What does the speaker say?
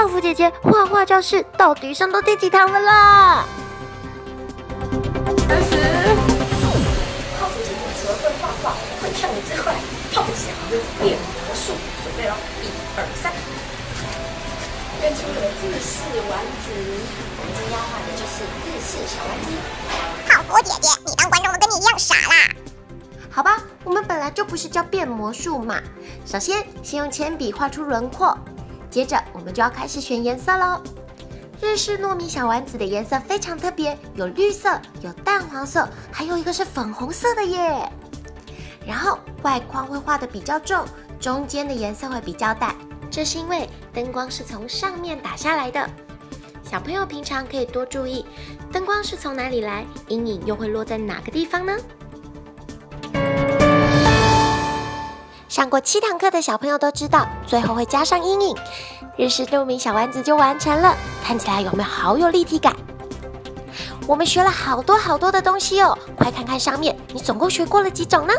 泡芙姐姐画画教室到底上到第几堂了啦？开始。泡芙姐姐除了会画画、会跳舞之外，泡芙姐姐变魔术。准备喽，一二三，变出了日式丸子。我们今天要画的就是日式小丸子。泡芙姐姐，你当观众都跟你一样傻啦？好吧，我们本来就不是教变魔术嘛。首先，先用铅笔画出轮廓，接着我们就要开始选颜色喽。日式糯米小丸子的颜色非常特别，有绿色、有淡黄色，还有一个是粉红色的耶。然后外框会画的比较重，中间的颜色会比较淡，这是因为灯光是从上面打下来的。小朋友平常可以多注意，灯光是从哪里来，阴影又会落在哪个地方呢？上过七堂课的小朋友都知道，最后会加上阴影，日式糯米小丸子就完成了。看起来有没有好有立体感？我们学了好多好多的东西哦，快看看上面，你总共学过了几种呢？